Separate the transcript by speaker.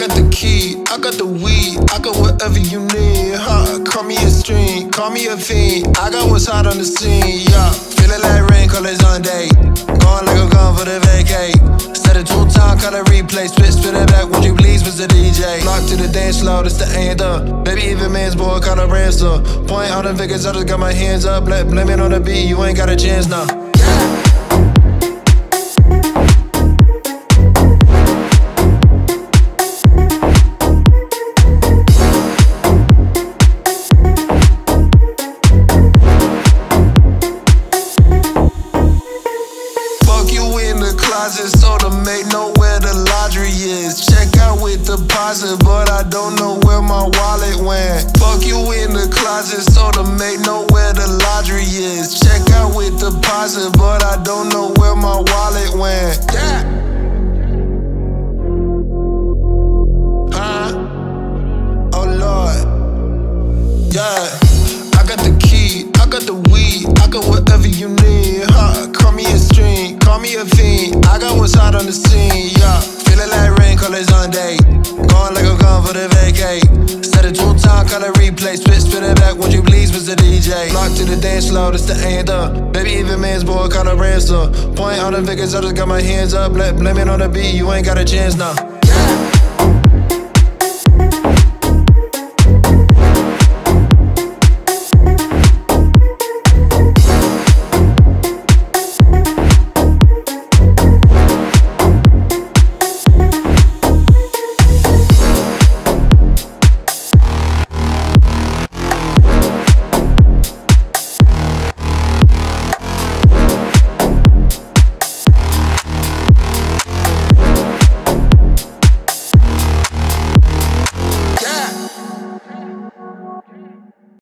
Speaker 1: got the key, I got the weed, I got whatever you need. Huh? Call me a string, call me a fiend. I got what's hot on the scene, yeah. Feeling like rain, colors on day. Going like I'm gone for the vacay. Set it two time, color replay. Spit, spit it back, would you please, Mr. DJ? Lock to the dance floor, that's the anthem. Baby, even man's boy, call a ransom. Point out the figures, I just got my hands up. Blame it on the beat, you ain't got a chance now. Closet, so to make know where the laundry is. Check out with deposit, but I don't know where my wallet went. Fuck you in the closet, so to make know where the laundry is. Check out with deposit, but I don't know where my wallet went. Yeah. Oh Lord. Yeah. I got the key, I got the weed, I got whatever you need. A fiend. I got what's hot on the scene, yeah. Feeling like rain, colors on day. Going like I'm gone for the vacay. Set it two time, color replay. Spit, spit it back, would you please, Mr. DJ? Lock to the dance floor, that's the end anthem. Baby, even man's boy, call a ransom. Point on the figures, I just got my hands up. Let, blame it on the beat, you ain't got a chance now.